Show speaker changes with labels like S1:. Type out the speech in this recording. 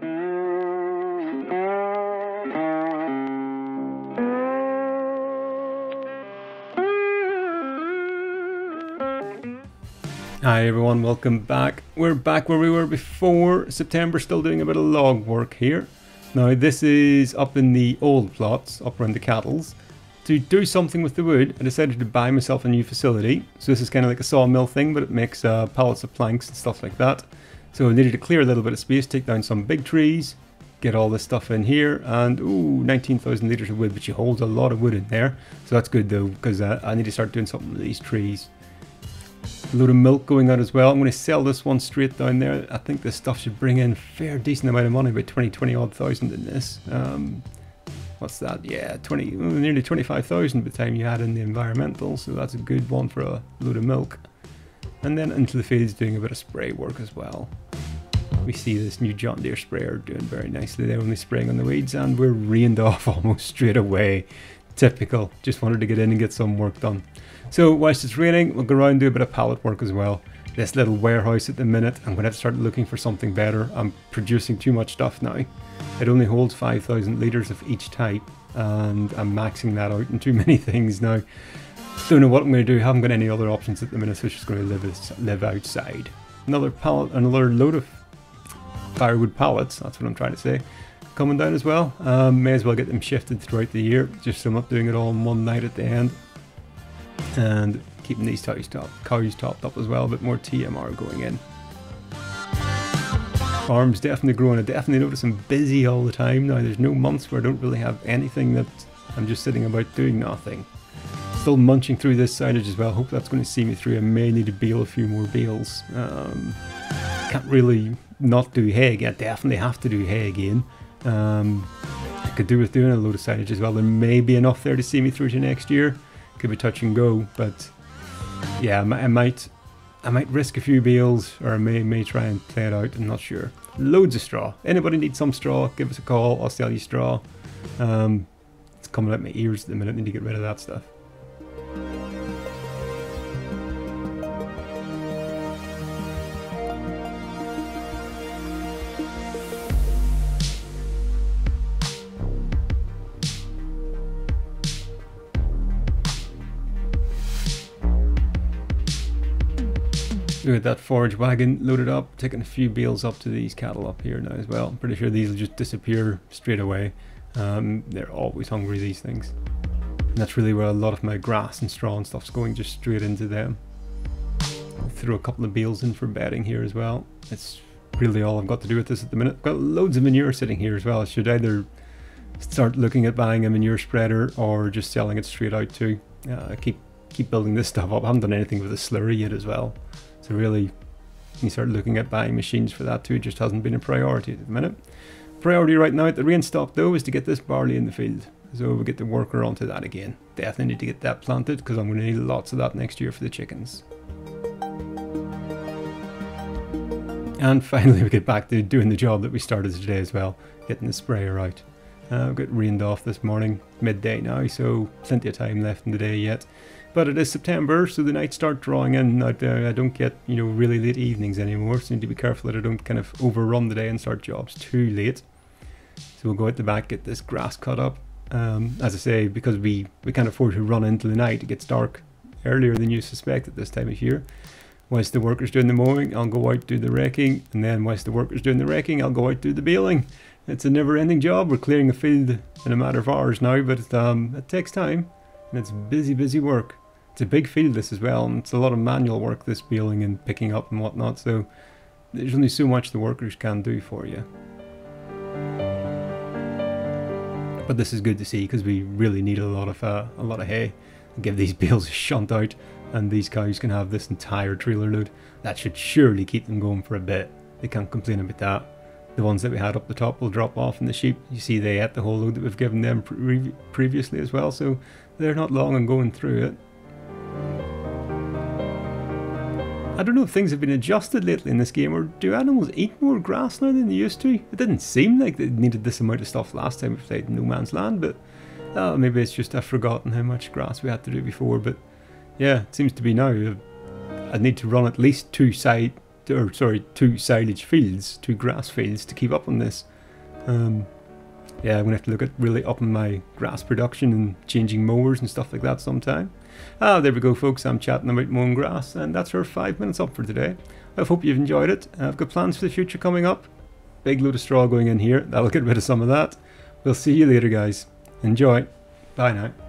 S1: Hi everyone, welcome back. We're back where we were before September, still doing a bit of log work here. Now this is up in the old plots, up around the cattles. To do something with the wood, I decided to buy myself a new facility. So this is kind of like a sawmill thing, but it makes uh, pallets of planks and stuff like that. So I needed to clear a little bit of space, take down some big trees, get all this stuff in here, and ooh, 19,000 litres of wood, but you hold a lot of wood in there. So that's good though, because uh, I need to start doing something with these trees. A load of milk going out as well. I'm going to sell this one straight down there. I think this stuff should bring in fair decent amount of money, about 20, 20 odd thousand in this. Um, what's that? Yeah, 20, nearly 25,000 by the time you add in the environmental, so that's a good one for a load of milk. And then into the fields doing a bit of spray work as well. We see this new John Deere sprayer doing very nicely They're only spraying on the weeds, and we're rained off almost straight away. Typical, just wanted to get in and get some work done. So whilst it's raining, we'll go around and do a bit of pallet work as well. This little warehouse at the minute, I'm have to start looking for something better. I'm producing too much stuff now. It only holds 5,000 litres of each type and I'm maxing that out in too many things now. Don't know what I'm going to do, haven't got any other options at the minute, so it's just going to live, live outside. Another pallet, another load of firewood pallets, that's what I'm trying to say, coming down as well. Um, may as well get them shifted throughout the year, just so I'm not doing it all in one night at the end and keeping these top, cows topped up as well, a bit more TMR going in. Farm's definitely growing. I definitely notice I'm busy all the time now. There's no months where I don't really have anything that I'm just sitting about doing nothing. Still munching through this silage as well. Hope that's going to see me through. I may need to bale a few more bales. Um, can't really not do hay again. I definitely have to do hay again. Um, I could do with doing a load of silage as well. There may be enough there to see me through to next year could be touch and go. But yeah, I might I might risk a few bales or I may, may try and play it out. I'm not sure. Loads of straw. Anybody need some straw? Give us a call. I'll sell you straw. Um, it's coming out my ears at the minute. I need to get rid of that stuff. With that forage wagon loaded up, taking a few bales up to these cattle up here now as well. I'm pretty sure these will just disappear straight away. Um, they're always hungry, these things. And that's really where a lot of my grass and straw and stuff's going, just straight into them. throw a couple of bales in for bedding here as well. It's really all I've got to do with this at the minute. I've got loads of manure sitting here as well. I should either start looking at buying a manure spreader or just selling it straight out too. Uh, keep keep building this stuff up. I haven't done anything with the slurry yet as well. So really, you start looking at buying machines for that too. It just hasn't been a priority at the minute. Priority right now at the rain stop though is to get this barley in the field. So we get the worker onto that again. Definitely need to get that planted because I'm going to need lots of that next year for the chickens. And finally we get back to doing the job that we started today as well, getting the sprayer out. Uh, I've got rained off this morning, midday now, so plenty of time left in the day yet. But it is September, so the nights start drawing in. I, uh, I don't get, you know, really late evenings anymore, so I need to be careful that I don't kind of overrun the day and start jobs too late. So we'll go out the back, get this grass cut up. Um, as I say, because we, we can't afford to run into the night, it gets dark earlier than you suspect at this time of year. Whilst the workers doing the mowing, I'll go out do the wrecking, and then whilst the workers doing the wrecking, I'll go out do the baling. It's a never-ending job. We're clearing a field in a matter of hours now, but um, it takes time, and it's busy, busy work. It's a big field this as well, and it's a lot of manual work, this baling and picking up and whatnot, so there's only so much the workers can do for you. But this is good to see because we really need a lot of uh, a lot of hay. Give these bales a shunt out, and these cows can have this entire trailer load. That should surely keep them going for a bit. They can't complain about that. The ones that we had up the top will drop off, and the sheep, you see, they ate the whole load that we've given them pre previously as well, so they're not long on going through it. I don't know if things have been adjusted lately in this game, or do animals eat more grass now than they used to? It didn't seem like they needed this amount of stuff last time we played No Man's Land, but uh, maybe it's just I've forgotten how much grass we had to do before, but yeah, it seems to be now. I need to run at least two side or sorry, two silage fields, two grass fields to keep up on this. Um, yeah, I'm gonna have to look at really upping my grass production and changing mowers and stuff like that sometime. Ah, there we go, folks. I'm chatting about mowing grass, and that's our five minutes up for today. I hope you've enjoyed it. I've got plans for the future coming up. Big load of straw going in here. That'll get rid of some of that. We'll see you later, guys. Enjoy. Bye now.